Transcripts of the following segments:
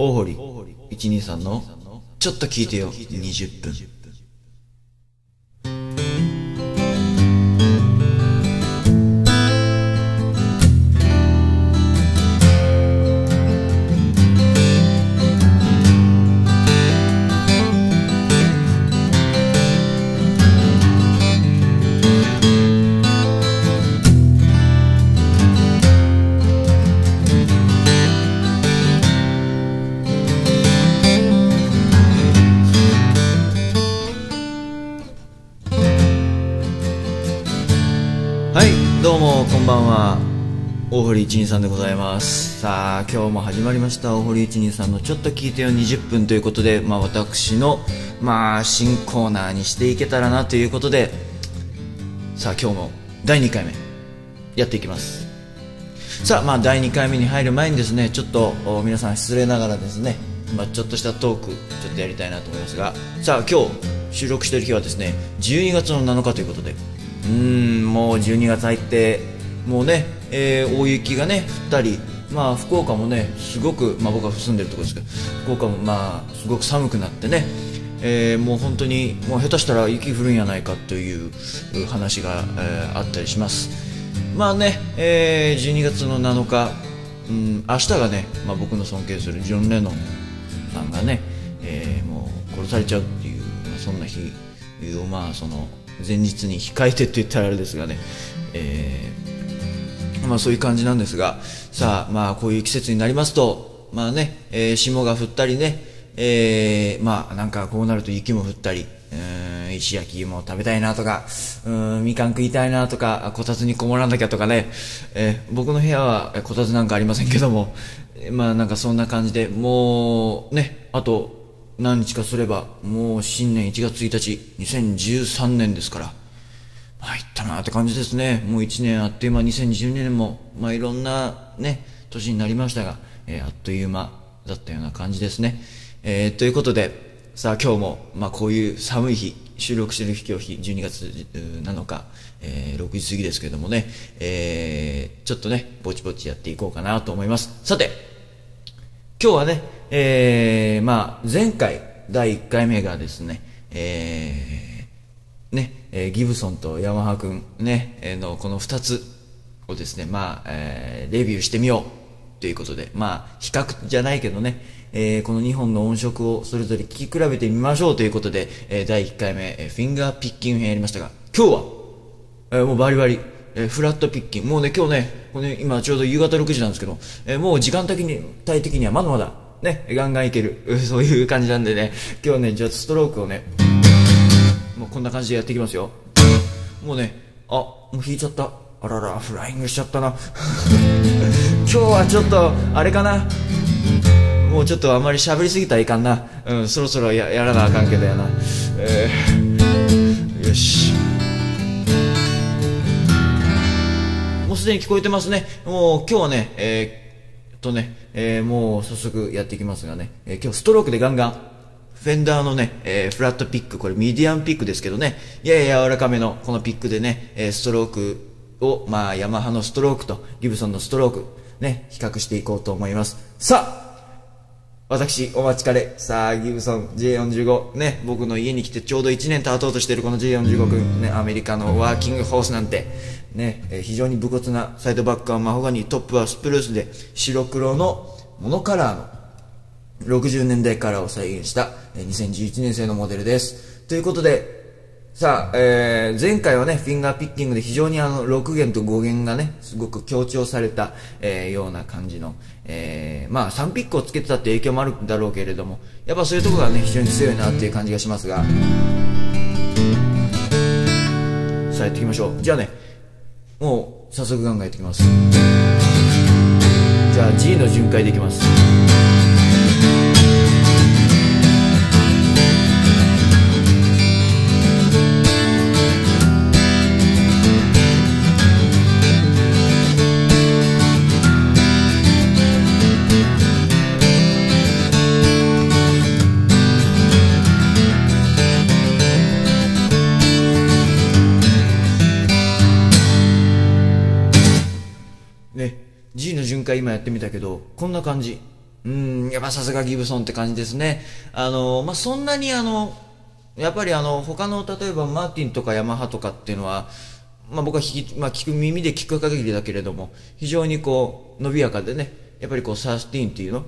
大堀123のちょっと聞いてよ。20分。はいどうもこんばんは。大堀一二さんでございます。さあ今日も始まりました。大堀一二さんのちょっと聞いてよ。20分ということでまあ私のまあ新コーナーにしていけたらなということでさあ今日も第2回目やっていきます。さあまあ第2回目に入る前にですねちょっと皆さん失礼ながらですねまあ、ちょっとしたトークちょっとやりたいなと思いますがさあ今日収録している日はですね12月の7日ということでうんもう12月入ってもうね、えー大雪がね降ったりまあ福岡もねすごく、まあ、僕が住んでるところですけど福岡もまあすごく寒くなってねえーもう本当にもう下手したら雪降るんやないかという話が、えーあったりします。まあね、えー12月の7日、うん、明日がね、まあ、僕の尊敬するジョン・レノンさんがね、えーもう殺されちゃうっていう、まあ、そんな日をまあその前日に控えてって言ったらあれですがね、えーまあ、そういう感じなんですがさあまあこういう季節になりますとまあね、えー霜が降ったりね、えーまあなんかこうなると雪も降ったりうん石焼き芋食べたいなとかうんみかん食いたいなとかこたつにこもらなきゃとかね、え僕の部屋はこたつなんかありませんけどもまあなんかそんな感じでもうねあと何日かすればもう新年1月1日2013年ですから入ったなって感じですね。もう1年あっという間、2020年も、まあ、いろんなね、年になりましたが、えーあっという間だったような感じですね。えーということで、さあ今日も、まあ、こういう寒い日、収録してる日、今日日、12月7日、えー6時過ぎですけどもね、えーちょっとね、ぼちぼちやっていこうかなと思います。さて、今日はね、えー、まあ、前回、第1回目がですね、えー、ね、えーギブソンとヤマハ君ね、えーのこの2つをですね、まあ、えーレビューしてみようということで、まあ、比較じゃないけどね、えーこの2本の音色をそれぞれ聴き比べてみましょうということで、えー第1回目、えーフィンガーピッキング編やりましたが、今日は、えーもうバリバリ、えーフラットピッキング。もうね、今日ね、これね今ちょうど夕方6時なんですけど、えーもう時間的に、帯的にはまだまだ、ね、ガンガンいける。そういう感じなんでね、今日ね、じゃあストロークをね、もうこんな感じでやっていきますよ。もうね、あ、もう引いちゃった。あらら、フライングしちゃったな。今日はちょっと、あれかな。もうちょっとあんまり喋りすぎたらいかんな。うん、そろそろややらなあかんけどやな。えー、よし。もうすでに聞こえてますね。もう今日はね、えー、っとね、えーもう早速やっていきますがね、えー今日ストロークでガンガン、フェンダーのね、えーフラットピック、これミディアムピックですけどね、やや柔らかめのこのピックでね、えストロークを、まあ、ヤマハのストロークとギブソンのストローク、ね、比較していこうと思います。さあ私、お待ちかね。さあ、ギブソン J45。ね、僕の家に来てちょうど1年経とうとしてるこの J45 君。ね、アメリカのワーキングホースなんて。ね、え非常に武骨なサイドバックはマホガニー、トップはスプルースで、白黒のモノカラーの60年代カラーを再現した2011年製のモデルです。ということで、さあ、えー前回はね、フィンガーピッキングで非常にあの、6弦と5弦がね、すごく強調された、えーような感じの、えーまあ、3ピックをつけてたって影響もあるんだろうけれども、やっぱそういうところがね、非常に強いなっていう感じがしますが、さあやっていきましょう。じゃあね、もう、早速考えていきます。じゃあ G の巡回でいきます。ど、こんな感じ。うん、やっぱさすがギブソンって感じですね。あの、まあ、そんなにあの、やっぱりあの、他の、例えばマーティンとかヤマハとかっていうのは、まあ、僕は聞き、まあ、聞く、耳で聞く限りだけれども、非常にこう、伸びやかでね、やっぱりこう、サースティーンっていうの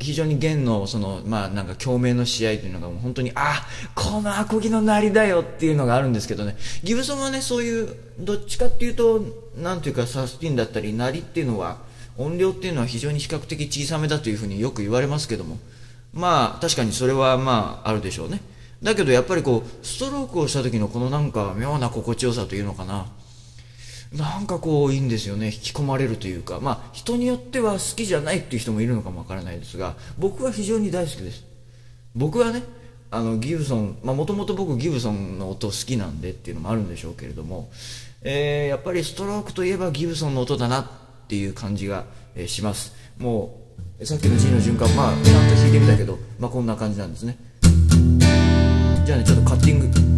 非常に弦の、その、まあ、なんか共鳴の試合というのがもう本当に、あ、このアコギの鳴りだよっていうのがあるんですけどね、ギブソンはね、そういう、どっちかっていうと、なんていうか、サースティーンだったり、鳴りっていうのは、音量っていうのは非常に比較的小さめだというふうによく言われますけども、まあ、確かにそれはまあ、あるでしょうね。だけどやっぱりこう、ストロークをした時のこのなんか妙な心地よさというのかな。なんかこういいんですよね。引き込まれるというか、まあ人によっては好きじゃないっていう人もいるのかもわからないですが、僕は非常に大好きです。僕はね、あのギブソン、まあもともと僕ギブソンの音好きなんでっていうのもあるんでしょうけれども、えー、やっぱりストロークといえばギブソンの音だなっていう感じが、え、します。もう、さっきの G の循環、まあちゃんと弾いてみたけど、まあこんな感じなんですね。じゃあねちょっとカッティング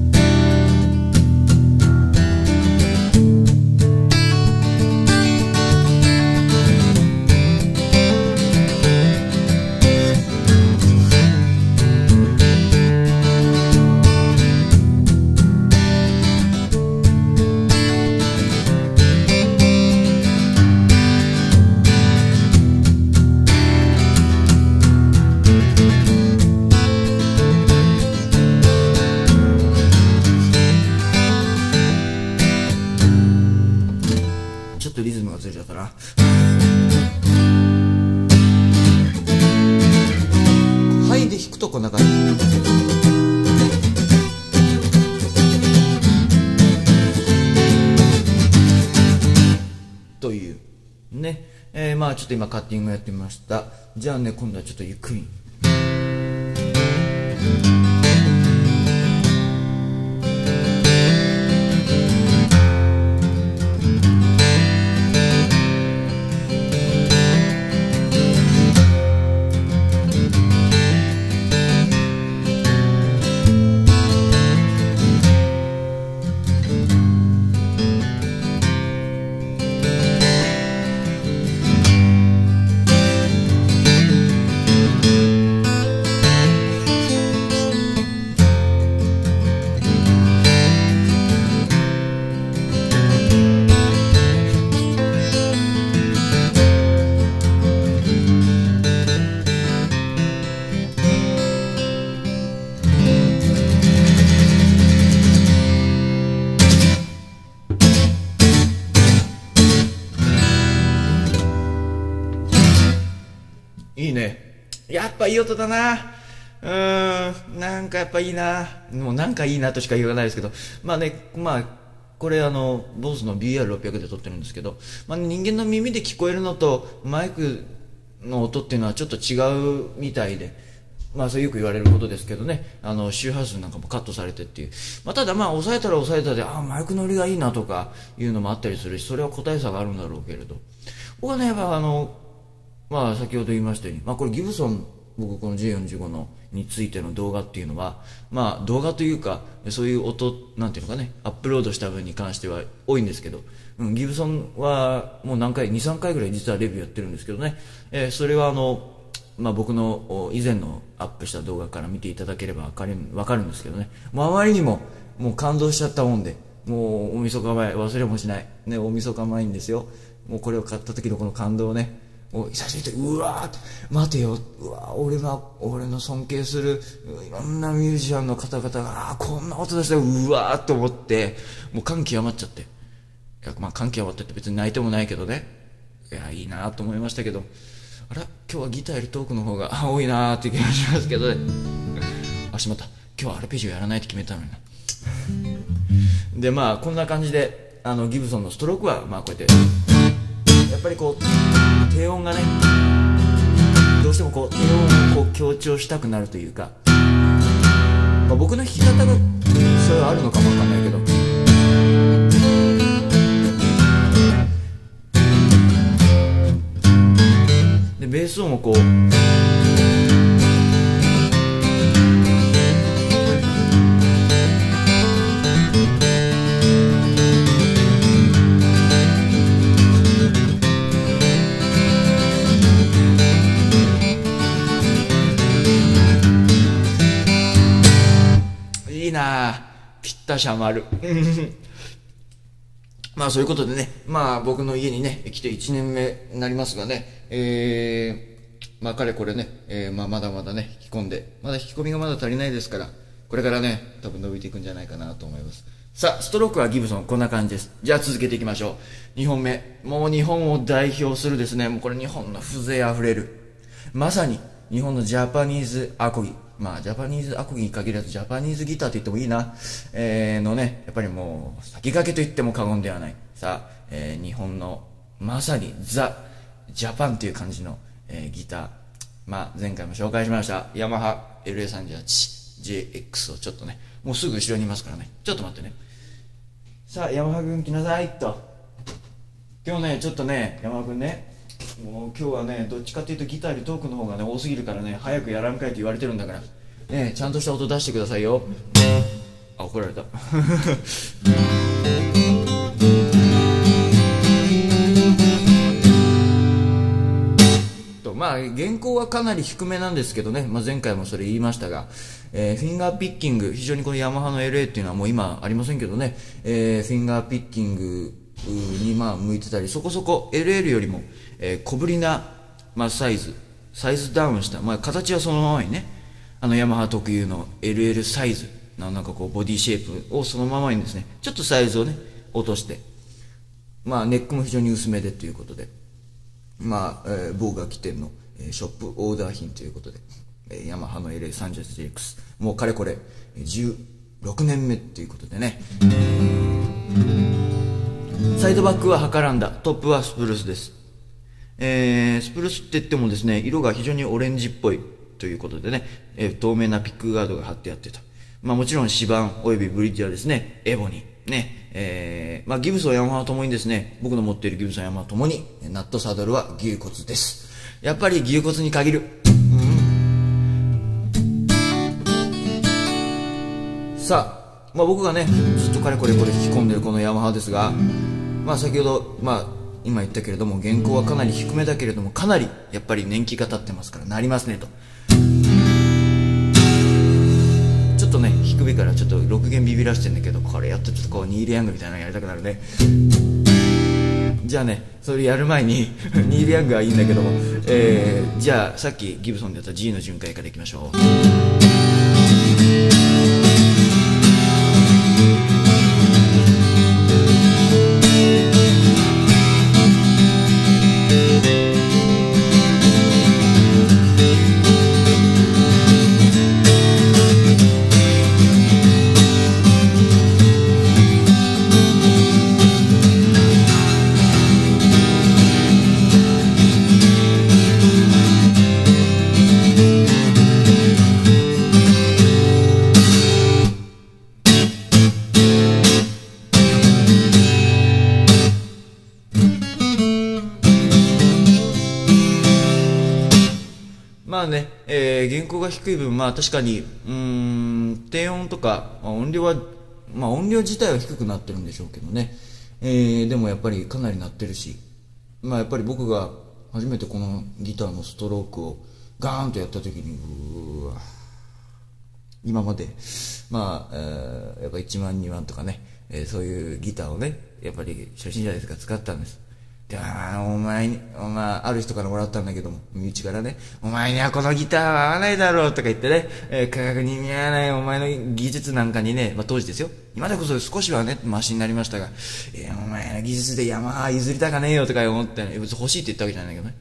と今カッティングやってみました。じゃあね今度はちょっとゆっくり。ぱいい音だな。うーん、なんかやっぱいいな。もうなんかいいなとしか言わないですけど。まあね、まあ、これあの、ボスの BR600 で撮ってるんですけど、まあ、人間の耳で聞こえるのとマイクの音っていうのはちょっと違うみたいで、まあそうよく言われることですけどね、あの、周波数なんかもカットされてっていう。まあただまあ抑えたら抑えたで、ああ、マイク乗りがいいなとかいうのもあったりするし、それは個体差があるんだろうけれど。僕はね、やっぱあの、まあ先ほど言いましたように、まあこれギブソン、僕この J45 のについての動画っていうのは、まあ動画というか、そういう音、なんていうのかね、アップロードした分に関しては多いんですけど、うん、ギブソンはもう何回、2、3回ぐらい実はレビューやってるんですけどね、えー、それはあの、まあ僕の以前のアップした動画から見ていただければわかるわかるんですけどね、もうあまりにももう感動しちゃったもんで、もう大晦日前、忘れもしない。ね、大晦日前にですよ。もうこれを買った時のこの感動をね、もう久しぶりうわー待てよ。うわ俺の俺の尊敬するいろんなミュージシャンの方々があこんな音出したらうわーと思ってもう感極まっちゃって。いやまあ感極まってって別に泣いてもないけどね。いやいいなと思いましたけど。あら今日はギターよりトークの方が多いなーって気がしますけどね。あしまった。今日はアルペジオやらないって決めたのにな。でまあこんな感じであのギブソンのストロークはまあこうやってやっぱりこう低音がねどうしてもこう低音をこう強調したくなるというか、まあ、僕の弾き方がそれはあるのかもわかんないけどでベース音をこうぴったしは ま。あそういうことでね、まあ僕の家にね、来て1年目になりますがね、えー、まあかれこれね、えー、まあまだまだね、引き込んで、まだ引き込みがまだ足りないですから、これからね、多分伸びていくんじゃないかなと思います。さあ、ストロークはギブソン、こんな感じです。じゃあ続けていきましょう。2本目。もう日本を代表するですね、もうこれ日本の風情あふれる。まさに、日本のジャパニーズアコギ。まあ、ジャパニーズアコギに限らず、ジャパニーズギターと言ってもいいな。えー、のね、やっぱりもう、先駆けと言っても過言ではない。さあ、えー、日本の、まさに、ザ・ジャパンという感じの、えー、ギター。まあ、前回も紹介しました、ヤマハ LA38JX をちょっとね、もうすぐ後ろにいますからね。ちょっと待ってね。さあ、ヤマハ君来なさいと。今日ね、ちょっとね、山田君ね、もう今日はねどっちかっていうとギターよりトークの方がね多すぎるからね早くやらんかいって言われてるんだから。ねちゃんとした音出してくださいよ。あ怒られた。とまあ原稿はかなり低めなんですけどね、まあ、前回もそれ言いましたが、えー、フィンガーピッキング非常にこのヤマハの LA っていうのはもう今ありませんけどね、えー、フィンガーピッキングにまあ向いてたりそこそこ LL よりも、えー、小ぶりな、まあ、サイズサイズダウンした、まあ、形はそのままにねあのヤマハ特有の LL サイズのなんかこうボディシェイプをそのままにですねちょっとサイズをね落としてまあネックも非常に薄めでということでまあ、えー、某楽器店の、えー、ショップオーダー品ということで、えー、ヤマハの LA38X もうかれこれ16年目っていうことでね、サイドバックはハカランダトップはスプルースです。えー、スプルスって言ってもですね色が非常にオレンジっぽいということでね、えー、透明なピックガードが貼ってあってと。まあもちろん指板およびブリッジはですねエボニーねえー、まあギブソンヤマハともにですね僕の持っているギブソンヤマハともにナットサドルは牛骨です。やっぱり牛骨に限る、さあまあ、僕がねずっとかれこれこれ引き込んでるこのヤマハですが、まあ、先ほど、まあ、今言ったけれども原稿はかなり低めだけれどもかなりやっぱり年季が経ってますからなりますねと。ちょっとね低めからちょっと6弦ビビらしてんだけどこれやっとちょっとこうニールヤングみたいなのやりたくなるね。じゃあねそれやる前に ニールヤングはいいんだけども、えー、じゃあさっきギブソンでやった G の巡回からいきましょう。が低い分、まあ確かに、うん、低音とか、まあ、音量は、まあ音量自体は低くなってるんでしょうけどね。えー、でもやっぱりかなり鳴ってるし、まあやっぱり僕が初めてこのギターのストロークをガーンとやった時に、うわ今まで、まあ、えー、やっぱ1万2万とかね、えー、そういうギターをね、やっぱり初心者ですから使ったんです。で、お前に、お前、ある人からもらったんだけども、身内からね、お前にはこのギターは合わないだろうとか言ってね、えー、価格に見合わない。お前の技術なんかにね、まあ当時ですよ。今でこそ少しはね、マシになりましたが、えー、お前の技術でヤマハ譲りたかねえよとか思って、ね、別に欲しいって言ったわけじゃないけどね。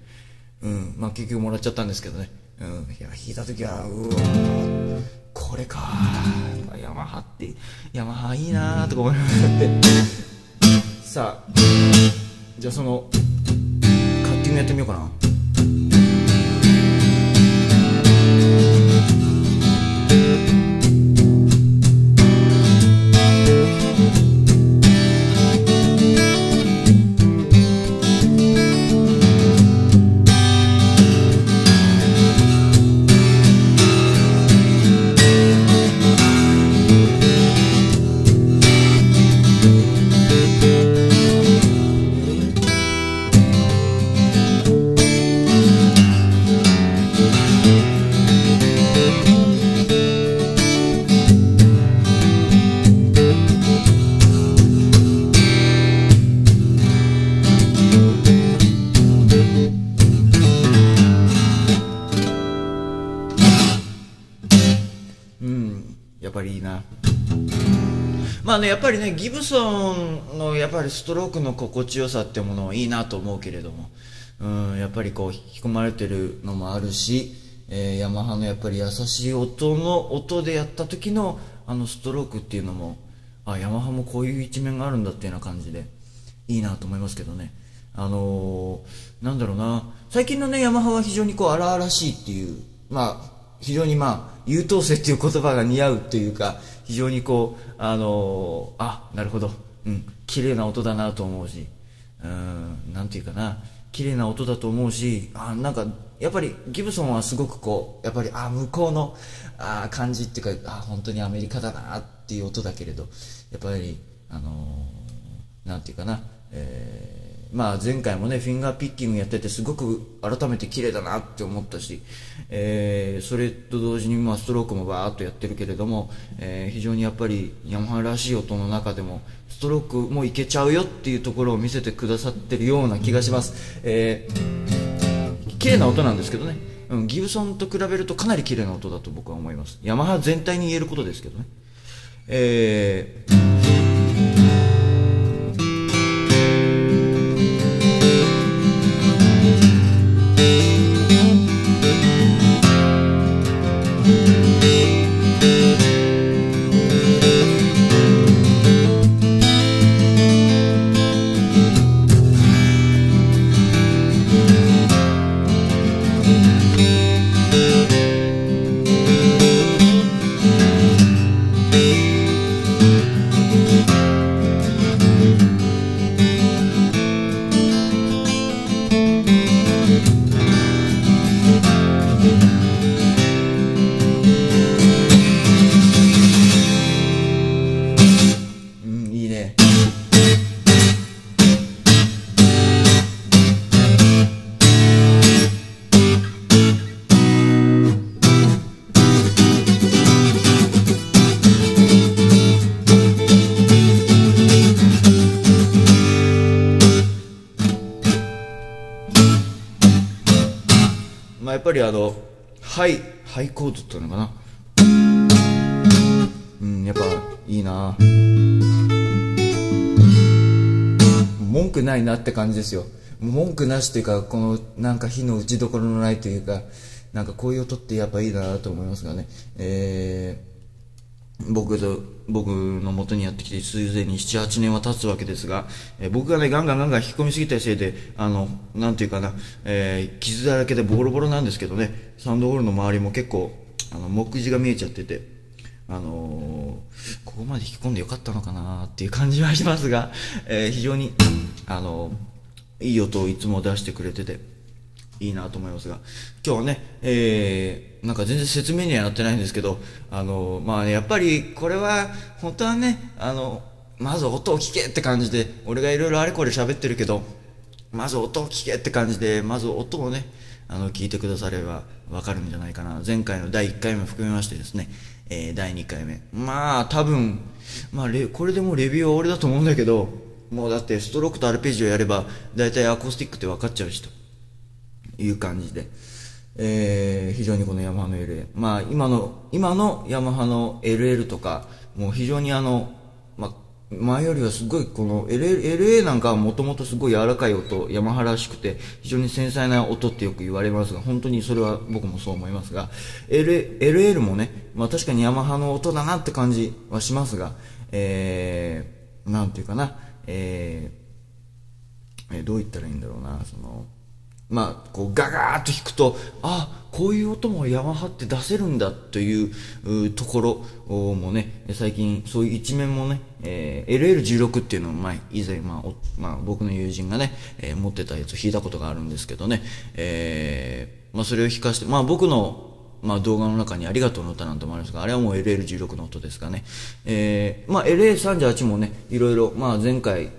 うん、まあ結局もらっちゃったんですけどね。うん、いや、弾いた時は、うわこれかヤマハって、ヤマハいいなーとか思いまして。さあ、じゃあそのカッティングやってみようかな。やっぱりねギブソンのやっぱりストロークの心地よさってものはいいなと思うけれども。うんやっぱりこう引き込まれてるのもあるし、えー、ヤマハのやっぱり優しい音の音でやった時のあのストロークっていうのもあヤマハもこういう一面があるんだっていうような感じでいいなと思いますけどね。あのー、なんだろうな。最近のねヤマハは非常にこう荒々しいっていうまあ非常にまあ優等生っていう言葉が似合うというか非常にこうあのー、あなるほど。うん。綺麗な音だなと思うし。うん。なんていうかな。綺麗な音だと思うしあなんかやっぱりギブソンはすごくこうやっぱりあ向こうのあ感じっていうかあ本当にアメリカだなっていう音だけれどやっぱりあのー、なんていうかな、えーまあ、前回もねフィンガーピッキングやっててすごく改めて綺麗だなって思ったし、えー、それと同時にまあストロークもバーッとやってるけれども、えー、非常にやっぱりヤマハらしい音の中でもストロークもいけちゃうよっていうところを見せてくださってるような気がします、えー、綺麗な音なんですけどね、うん、ギブソンと比べるとかなり綺麗な音だと僕は思います。ヤマハ全体に言えることですけどね。えーっぱりあのハイハイコードっていうのかな？うんやっぱいいな。文句ないなって感じですよ。文句なしというかこのなんか火の打ちどころのないというかなんかこういう音ってやっぱいいなと思いますがね。えー僕と僕の元にやってきてすでに78年は経つわけですが、えー、僕がねガンガンガンガン引き込みすぎたせいであのなんていうかな、えー、傷だらけでボロボロなんですけどねサンドホールの周りも結構あの目次が見えちゃっててあのー、ここまで引き込んでよかったのかなっていう感じはしますが、えー、非常にあのいい音をいつも出してくれてていいなと思いますが今日はね、えー、なんか全然説明にはなってないんですけどあのまあ、ね、やっぱりこれは本当はねあのまず音を聞けって感じで俺がいろいろあれこれ喋ってるけどまず音を聞けって感じでまず音をねあの聞いてくださればわかるんじゃないかな。前回の第1回目含めましてですね、えー、第2回目。まあ多分、まあ、これでもレビューは俺だと思うんだけどもうだってストロークとアルペジオやれば大体アコースティックって分かっちゃうしと。いう感じで、えー、非常にこのヤマハの LA、まあ今の、今のヤマハの LL とか、もう非常にあの、まあ、前よりはすごいこの LA, LA なんかはもともとすごい柔らかい音、ヤマハらしくて非常に繊細な音ってよく言われますが、本当にそれは僕もそう思いますが、L、LL もね、まあ確かにヤマハの音だなって感じはしますが、えー、なんていうかな、えー、えー、どう言ったらいいんだろうな、その、まあ、こうガガーッと弾くとあこういう音もヤマハって出せるんだというところもね最近そういう一面もね、えー、LL16 っていうのを前以前、まあまあ、僕の友人がね、えー、持ってたやつを弾いたことがあるんですけどね、えーまあ、それを弾かして、まあ、僕のまあ、動画の中にありがとうの歌なんてもありますが、あれはもう LL16 の音ですかね。えー、まあ LA38 もね、いろいろ、まあ前回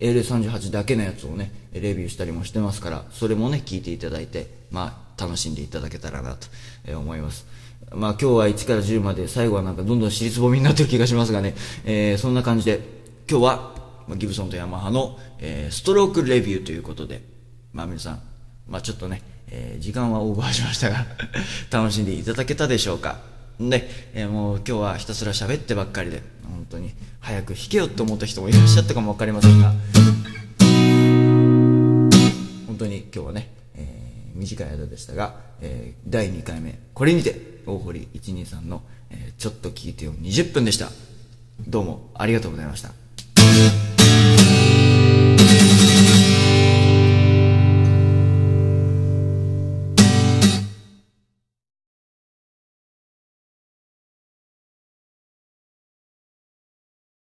AL38 だけのやつをね、レビューしたりもしてますから、それもね、聞いていただいて、まあ、楽しんでいただけたらなと思います。まあ、今日は1から10まで、最後はなんかどんどん尻つぼみになってる気がしますがね、えー、そんな感じで、今日は、ギブソンとヤマハの、えー、ストロークレビューということで、まあ皆さん、まあちょっとね、えー、時間はオーバーしましたが 楽しんでいただけたでしょうか。で、えーもう今日はひたすら喋ってばっかりで当に早く弾けよって思った人もいらっしゃったかも分かりませんが本当に今日はね、えー短い間でしたが、えー第2回目これにて大堀123の、えーちょっと聞いてよ20分でした。どうもありがとうございました。